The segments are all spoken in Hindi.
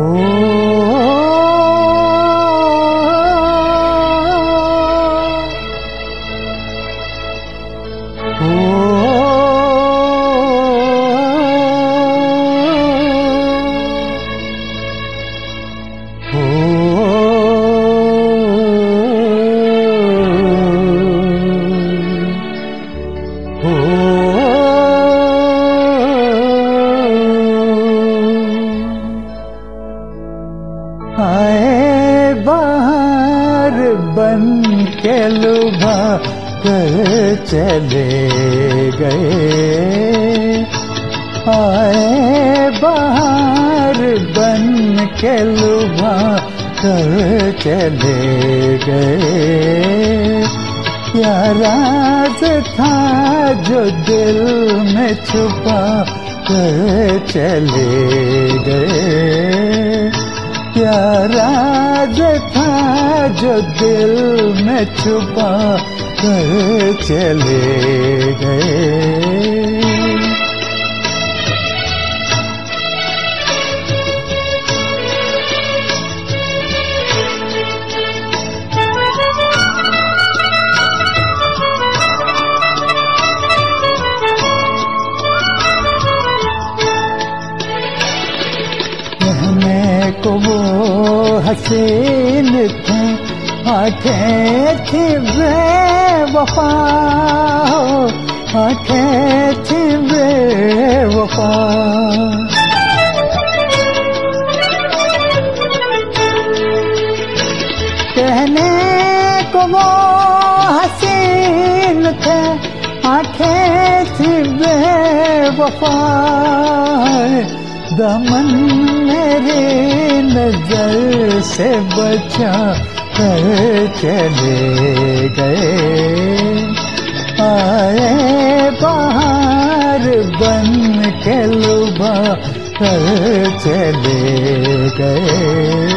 Oh. बन के लुभा कर चले गए। आए बाहर बन के लुभा कर चले गए। क्या राज था जो दिल में छुपा कर चले गए। क्या राज था जो दिल में छुपा कर चले गए। को वो हसीन थे, आँखें थी बेवफा। आँखें थी बेवफा। कहने को वो हसीन थे, आँखें थी बेवफा। दमन मेरी नजर से बचा कर चले गए। आए बाहर बन के लुभा कर चले गए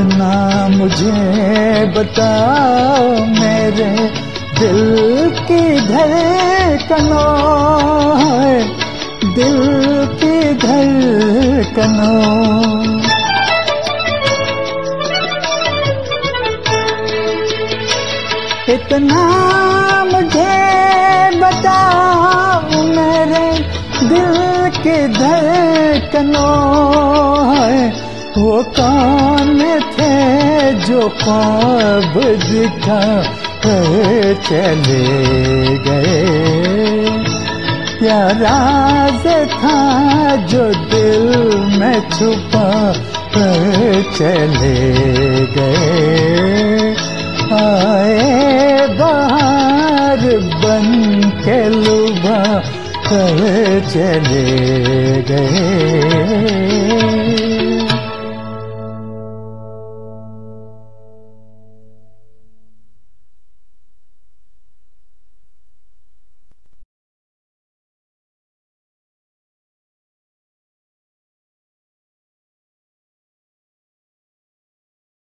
इतना मुझे बताओ मेरे दिल की धड़कनों, दिल की धड़कनों। इतना मुझे बताओ मेरे दिल की धड़कनों, वो कौन जो चले गए। क्या राज था जो दिल में छुपा कर चले गए। आए बाहर बन के लुभा चले गए